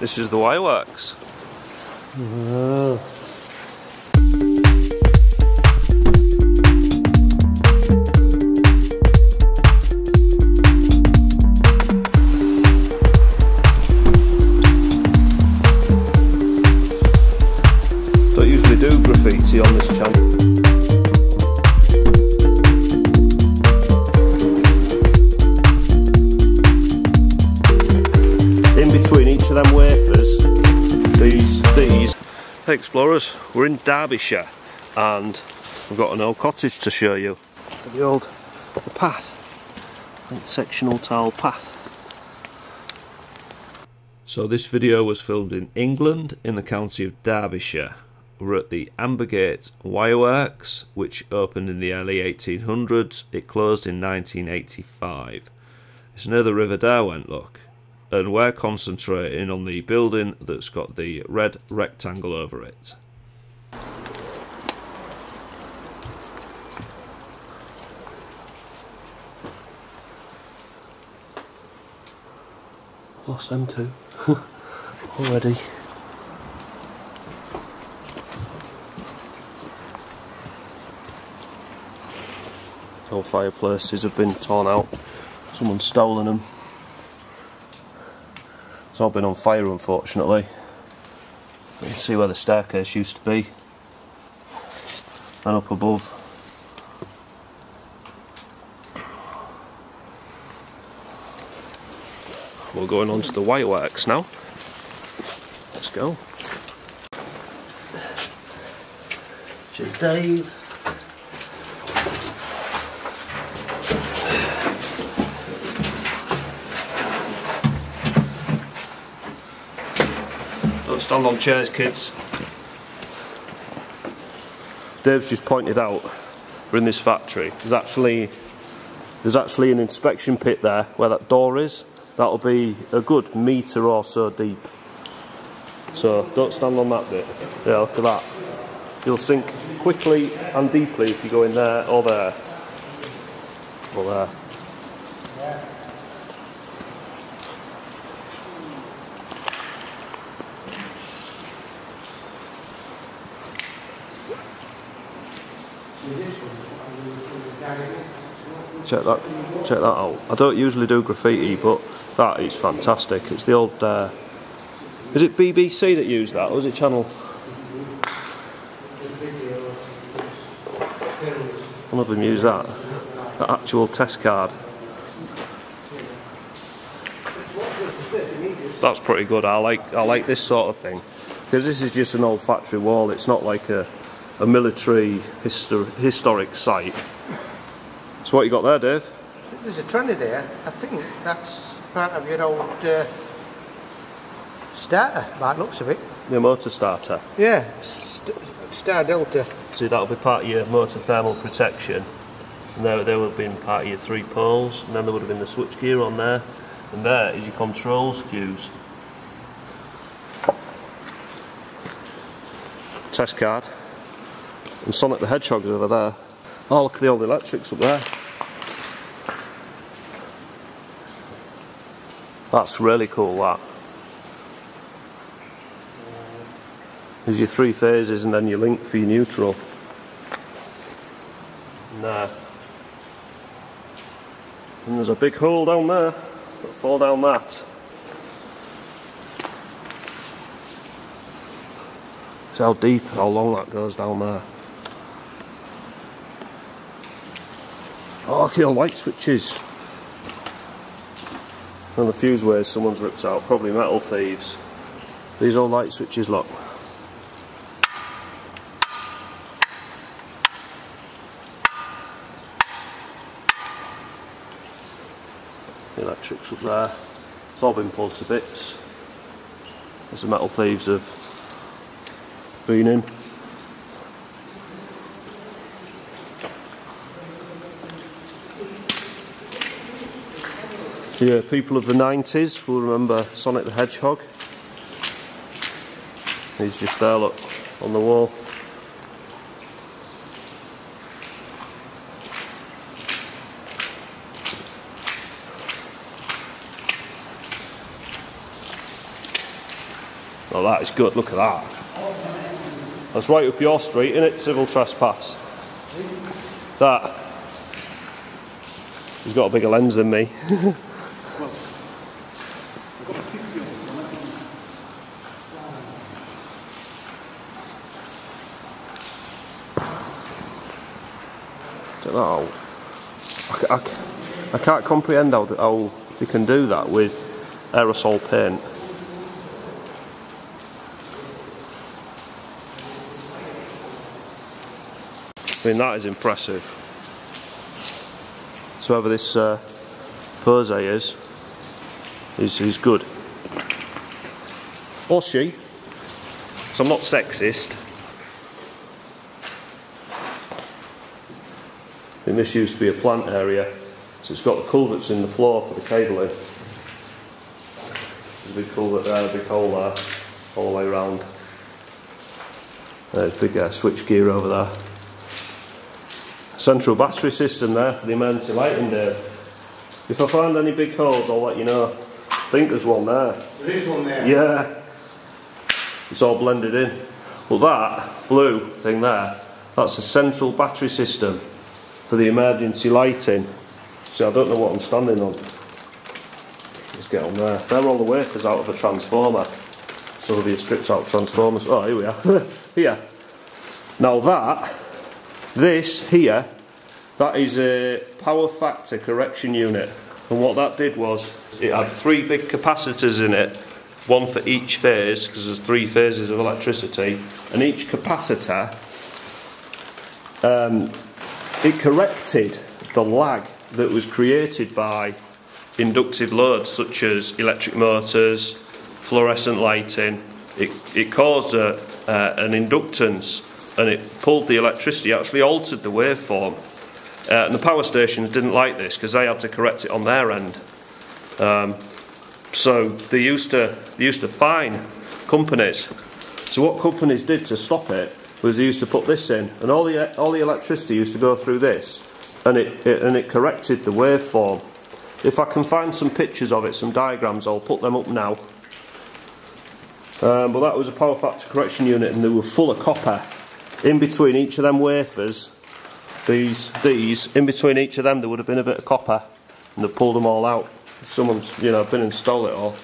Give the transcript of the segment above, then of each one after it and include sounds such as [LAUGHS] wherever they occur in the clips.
This is the wireworks. Oh. Don't usually do graffiti on this channel. Between each of them wafers, these, these. Hey explorers, we're in Derbyshire and we've got an old cottage to show you. The old the path, sectional tile path. So this video was filmed in England in the county of Derbyshire. We're at the Ambergate Wireworks, which opened in the early 1800s. It closed in 1985. It's near the River Derwent, look. And we're concentrating on the building that's got the red rectangle over it. Lost them too. [LAUGHS] Already. All fireplaces have been torn out. Someone's stolen them. It's all been on fire unfortunately. You can see where the staircase used to be. And up above. We're going on to the wireworks now. Let's go. Dave. Stand on chairs, kids. Dave's just pointed out we're in this factory. There's actually there's actually an inspection pit there where that door is. That'll be a good metre or so deep. So don't stand on that bit. Yeah, look at that. You'll sink quickly and deeply if you go in there or there. Or there. Check that, check that out. I don't usually do graffiti, but that is fantastic. It's the old. Uh, is it BBC that used that, or is it Channel? One of them used that. The actual test card. That's pretty good. I like. I like this sort of thing because this is just an old factory wall. It's not like a, a military histor- historic site. So what you got there, Dave? There's a tranny there. I think that's part of your old uh, starter, by the looks of it. Your motor starter. Yeah, St- Star Delta. So that'll be part of your motor thermal protection. And there, there would have been part of your three poles, and then there would have been the switch gear on there. And there is your controls fuse. Test card. And Sonic the Hedgehog's over there. Oh, look at the old electrics up there. That's really cool, that. There's your three phases and then your link for your neutral. And there. And there's a big hole down there. Fall down that. See how deep, how long that goes down there. Oh, look light switches. And the fuse ways someone's ripped out, probably metal thieves. These are light switches, look. The electrics up there. It's all been pulled to bits. As the metal thieves have been in. Yeah, people of the 90s will remember Sonic the Hedgehog. He's just there, look, on the wall. Oh, that is good. Look at that. That's right up your street, isn't it? Civil trespass. That. He's got a bigger lens than me. [LAUGHS] Don't know. I, I, I can't comprehend how, how you can do that with aerosol paint. I mean, that is impressive. So whoever this uh, POSEA is, is, is good. Or she. So I'm not sexist. And this used to be a plant area, so it's got the culverts in the floor for the cabling. There's a big culvert there, a big hole there, all the way around. There's a big uh, switch gear over there. Central battery system there for the emergency lighting there. If I find any big holes, I'll let you know. I think there's one there. There is one there. Yeah. It's all blended in. Well, that blue thing there, that's a central battery system for the emergency lighting. See, I don't know what I'm standing on. Let's get on there. They're all the wafers out of a transformer. So there'll be a stripped out transformers. Oh, here we are. [LAUGHS] here. Now that, this here, that is a power factor correction unit. And what that did was, it had three big capacitors in it, one for each phase, because there's three phases of electricity, and each capacitor um, it corrected the lag that was created by inductive loads such as electric motors, fluorescent lighting. It, it caused a, uh, an inductance and it pulled the electricity, actually altered the waveform. Uh, and the power stations didn't like this because they had to correct it on their end. Um, so they used to they used to fine companies. So what companies did to stop it was they used to put this in, and all the all the electricity used to go through this, and it, it and it corrected the waveform. If I can find some pictures of it, some diagrams, I'll put them up now. Um, but that was a power factor correction unit, and they were full of copper. In between each of them wafers, these these in between each of them, there would have been a bit of copper, and they pulled them all out. Someone's you know been and stole it all.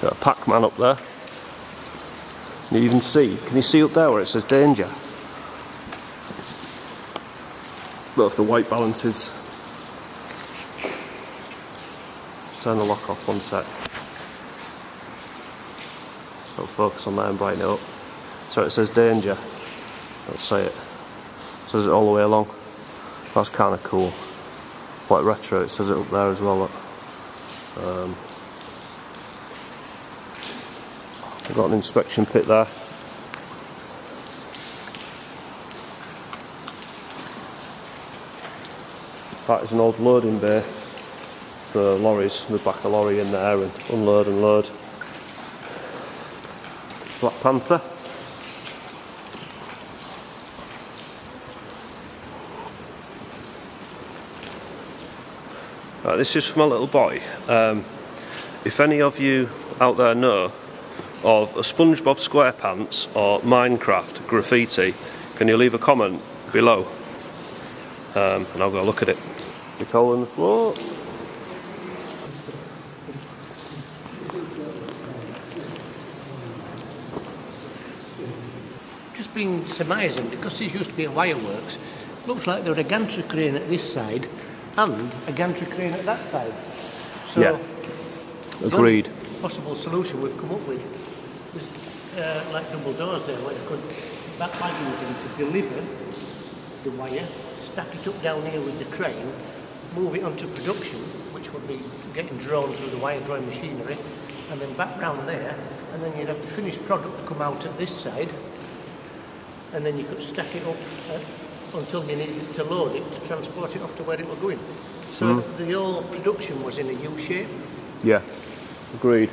Got a Pac-Man up there. Can you even see? Can you see up there where it says danger? If the white balances. Just turn the lock off one sec. So focus on that and brighten it up. So it says danger. Let's say it. it. Says it all the way along. That's kind of cool. Quite retro. It says it up there as well. Look. Um, I've got an inspection pit there. That is an old loading bay for lorries. We back a lorry in there and unload and load. Black Panther. Right, this is from a little boy. Um, if any of you out there know of a SpongeBob SquarePants or Minecraft graffiti, can you leave a comment below? Um, and I'll go look at it. The hole in the floor. Just been surmising, because this used to be a wireworks, looks like there were a gantry crane at this side and a gantry crane at that side. So Yeah. Agreed. the only possible solution we've come up with is uh, like double doors there, where you could back wagons in to deliver the wire, stack it up down here with the crane, move it onto production, which would be getting drawn through the wire drawing machinery, and then back round there, and then you'd have the finished product come out at this side, and then you could stack it up uh, until you needed to load it to transport it off to where it was going. So the whole production was in a U shape. Yeah. Agreed.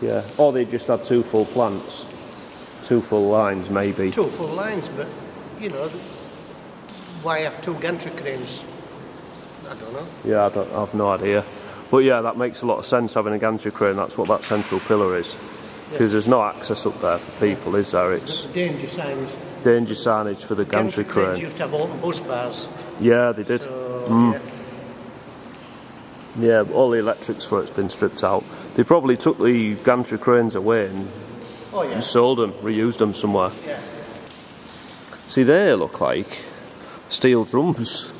Yeah. Or they just had two full plants. Two full lines, maybe. Two full lines, but you know, why have two gantry cranes? I don't know. Yeah, I, don't, I have no idea. But yeah, that makes a lot of sense having a gantry crane. That's what that central pillar is. Because there's no access up there for people, is there? It's The danger signs. danger signage for the gantry Gantry crane. used to have open bus bars. Yeah, they did. So, Mm. yeah. Yeah, all the electrics for it's been stripped out. They probably took the gantry cranes away and Oh yeah. sold them, reused them somewhere. yeah. See, they look like steel drums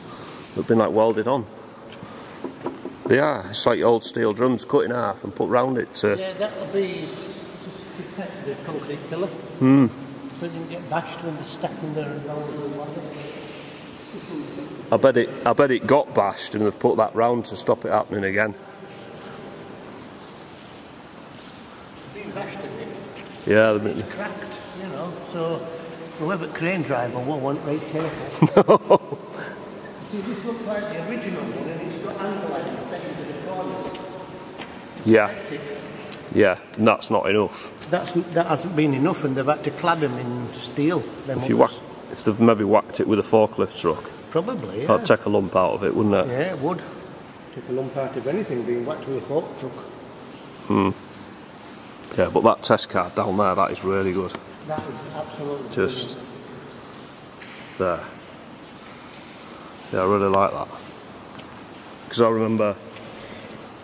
that've been like welded on. They are. It's like old steel drums cut in half and put round it to. Yeah, that'll be protect the concrete pillar. Hmm. So it didn't get bashed when they're stacking there and round. I bet it. I bet it got bashed and they've put that round to stop it happening again. Been bashed Yeah, they've been- cracked, you know. So whoever crane driver will want right careful. See, this looks like the original one and it's got angle like [LAUGHS] the second to the corner. yeah, yeah. And that's not enough. That's, that hasn't been enough and they've had to clad them in steel. them If you whack, if they've maybe whacked it with a forklift truck, Probably, yeah. that'd take a lump out of it, wouldn't it? Yeah, it would. Take a lump out of anything being whacked with a fork truck. Hmm. Yeah, but that test card down there, that is really good. That is absolutely Just there. Yeah, I really like that. Because I remember.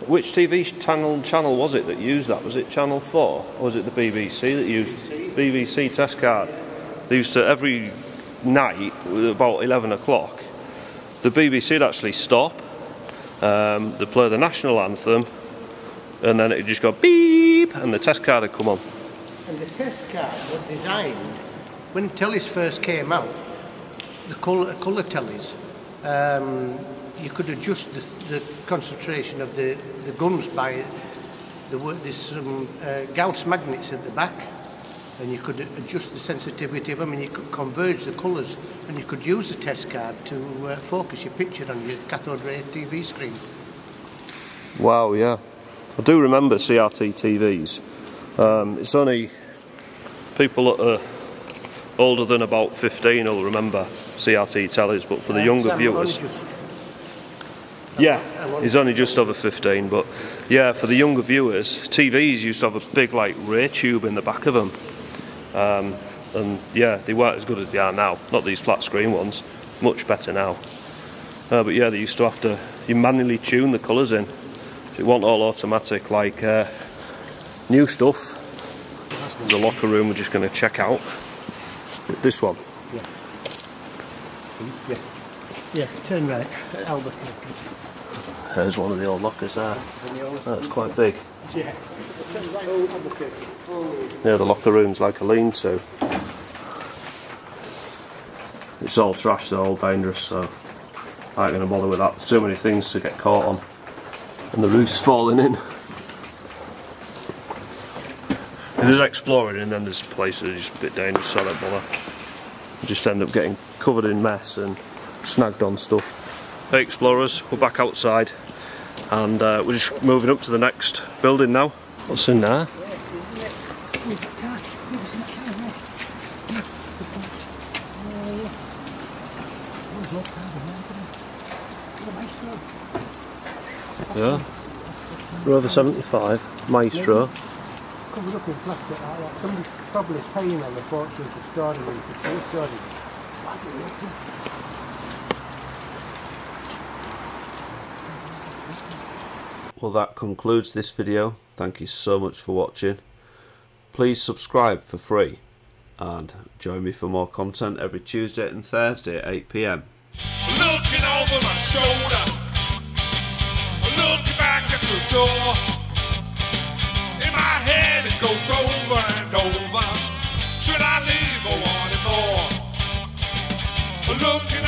Which TV channel channel was it that used that? Was it Channel 4? Or was it the BBC that used BBC test card? They used to, every night, about 11 o'clock, the BBC would actually stop, um, they'd play the national anthem, and then it'd just go beep, and the test card would come on. And the test card was designed when tellies first came out. The colour, colour tellies, um, you could adjust the, the concentration of the, the guns by the wo- there's some uh, Gauss magnets at the back, and you could adjust the sensitivity of them, and you could converge the colours, and you could use the test card to uh, focus your picture on your cathode ray TV screen. Wow, yeah. I do remember CRT TVs. Um, it's only people that are older than about 15 will remember CRT tellies, but for the Uh, younger so I'm only viewers. Yeah, he's only just over 15, but yeah, for the younger viewers, TVs used to have a big like ray tube in the back of them. Um, and yeah, they weren't as good as they are now. Not these flat screen ones, much better now. Uh, but yeah, they used to have to you manually tune the colours in. It wasn't all automatic like uh, new stuff. The locker room we're just going to check out. This one. Yeah. Yeah, turn right, Albuquerque. There's one of the old lockers there. That's quite big. Yeah. Turn right, Albuquerque. Yeah, the locker room's like a lean-to. It's all trash, they're all dangerous, so I ain't gonna bother with that. There's too many things to get caught on. And the roof's falling in. There's exploring and then there's places just a bit dangerous, so I don't bother. Just end up getting covered in mess and snagged on stuff. Hey explorers, we're back outside and uh, we're just moving up to the next building now. What's in there? Yeah. Rover 75, Maestro. Covered up in plastic like that. Somebody's probably paying on the fortune for storing them for two storage. Well, that concludes this video. Thank you so much for watching. Please subscribe for free and join me for more content every Tuesday and Thursday at 8 pm. Looking over my shoulder, looking back at your door. Goes over and over. Should I leave or want it more? Looking